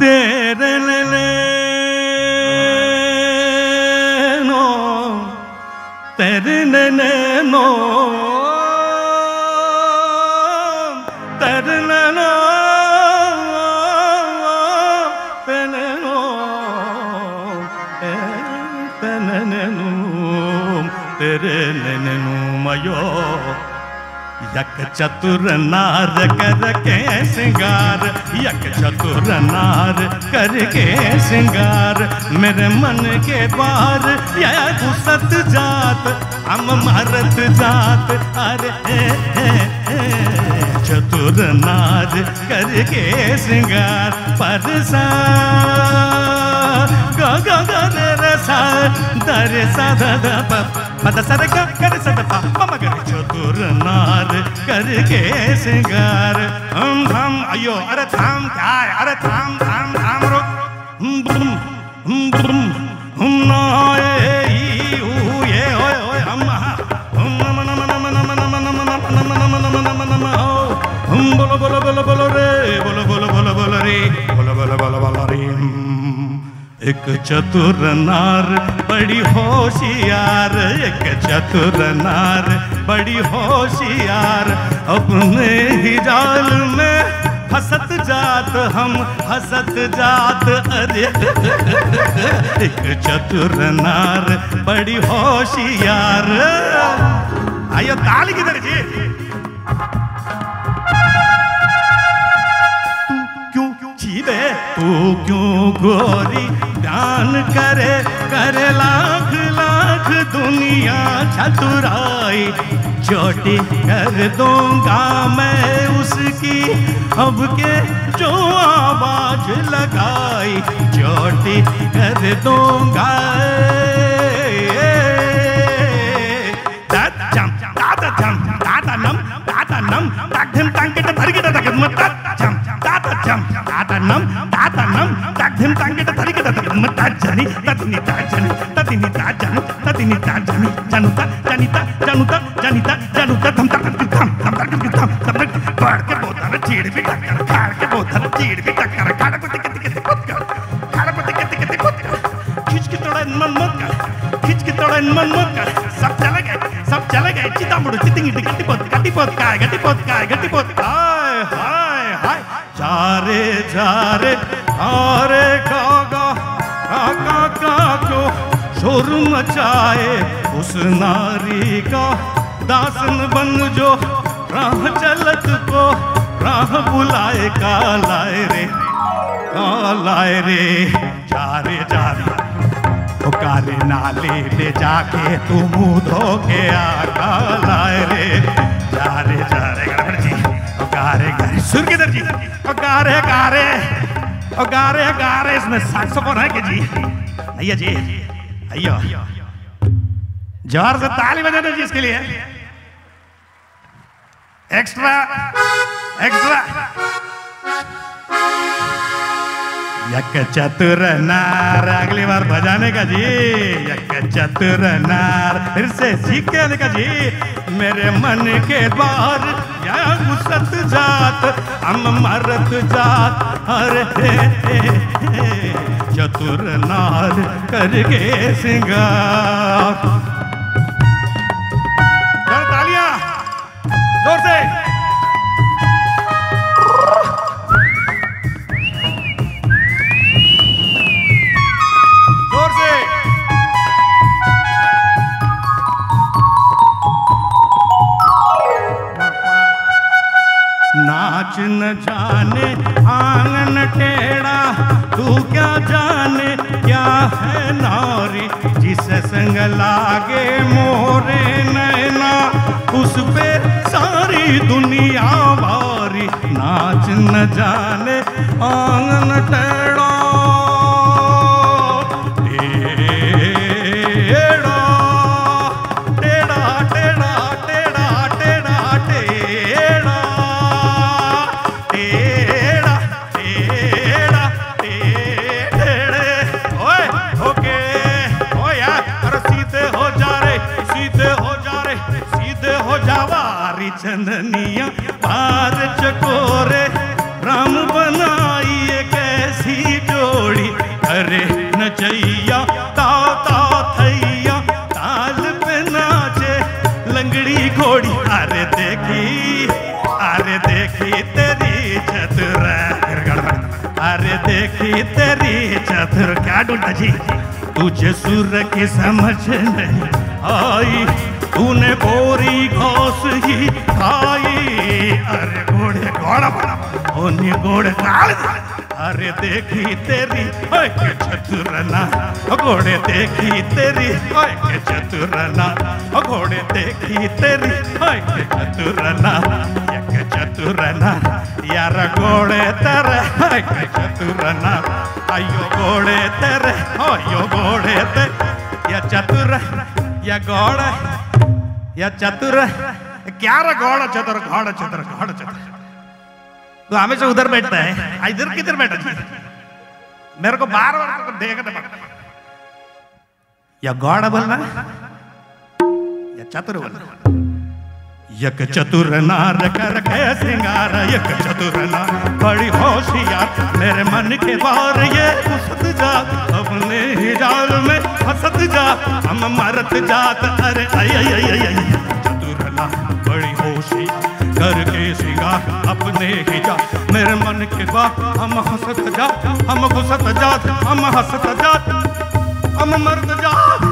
തേരലോ തരുണനോ തരുണനോ തനനോ തനനനോ തരുണനോ മയോ. यक चतुर नार करके सिंगार यक चतुर नार करके सिंगार मेरे मन के द्वार यह घुसत जात, हम मारत जात। अरे चतुर नार करके सिंगार पर सा ग ग ग रे रे, सा द सा, ध ध, प पद सा, रे सा प नार करके सिंगार हम हम अयो अरे थाम क्या है अरे थाम थाम थाम रुक हम बुम हम बुम हम ना ये नम नम हम बोलो बोलो रे बोलो बोलो बोलो रे बोलो बोलो हम्म। एक चतुर नार बड़ी होशियार एक चतुर नार बड़ी होशियार, अपने ही जाल में हसत जात हम, हसत जात अरे। एक चतुर नार, बड़ी होशियार। आइयो ताली किधर जी? क्यों जीवे तू क्यों गोरी? ध्यान करे करे लाख लाख लाख दुनिया छतुराई चोटी कर दूँगा मैं उसकी। अब के जो आवाज़ लगाई, चोटी कर दूँगा। తాతనం తాతనం తగ్గిం తంగిట తరిగిట తగ్గిమ తాజని తగ్ని తాజని Janita, Januta, Janita, Januta, Janita, Januta, धम धम धम धम धम धम धम बढ़ के बोतल चीड़ भी टक्कर खाड़ के बोतल चीड़ भी टक्कर खाड़ को टिकट टिकट खुद कर खाड़ को टिकट टिकट खुद कर खींच के तोड़ा मन मत कर खींच के तोड़ा मन मत कर सब चले गए सब चले गए चिता मुड़ चितिंग टिकट पोत गटी पोत काय गटी पोत काय गटी पोत हाय हाय हाय जा रे जा रे अरे का का का का शोर मचाए उस नारी का। दासन बन जो राह चलत को। राह बुलाए कालाए रे कालाए रे। जारे जारे पुकारे नाले ले जाके तू मुँह धो के आका लाए रे। जा रे जा रे। गड़बड़ जी गारे गारे सुर किधर जी ओ गारे गारे गारे गारे इसमें सैक्सोफोन है कि जी? भैया जी अयो ज़ोर से ताली बजा जी इसके लिए। एक्स्ट्रा एक्स्ट्रा यक चतुर नार, अगली बार बजाने का जी। यक चतुर नार, फिर से सीख के जी। मेरे मन के द्वार या घुसत जात, हम मरत जात। हरे चतुर नार करके सिंगार। नाच न जाने, आँगन टेढ़ा, तू क्या जाने, क्या है नारी जिस संग लागे मोरे नैना? उस पे सारी दुनिया भारी, नाच न जाने, आँगन टेढ़ा मननिया पार चकोरे, राम बनाइए कैसी जोड़ी। अरे नचैया ताओ थैया, ताल पे नाचे लंगड़ी घोड़ी। अरे देखी अरे देखी तेरी चतुर अरे देखी तेरी चतुर क्या डूटा जी? तुझे सुर के समझ नहीं आई। तूने बोरी घास ही खाई। अरे घोड़े, घोड़ा ओनी घोड़े काल अरे देखी तेरी, ओए के चतुरना। घोड़े देखी तेरी, ओए के चतुरना। घोड़े देखी तेरी, ओए के चतुरना। एक चतुरना। यार घोड़े तेरे, ओए के चतुरना। अयो घोड़े तेरे अयो घोड़े ते। या चतुर, या घोड़ा। या चतुर क्या रे घोड़ा चतुर घोड़ा चतुर घोड़ा चतुर। तो हमेशा उधर बैठता है इधर किधर बैठा जी मेरे को बार बार तो देखने पड़ता या गौड़ बोलना? या चतुर बोलना? यक चतुर नार कर के सिंगार, यक चतुर नार। बड़ी होशियार, मेरे मन के बार ये घुसत जा हम मरत जात, अरे आई आई आई आई आई चतुर नार बड़ी होशी करके सिंगा अपने ही जा। मेरे मन के बाप हम हंसत जात, हम घुसत जात, हम हंसत जात, हम मरत जात।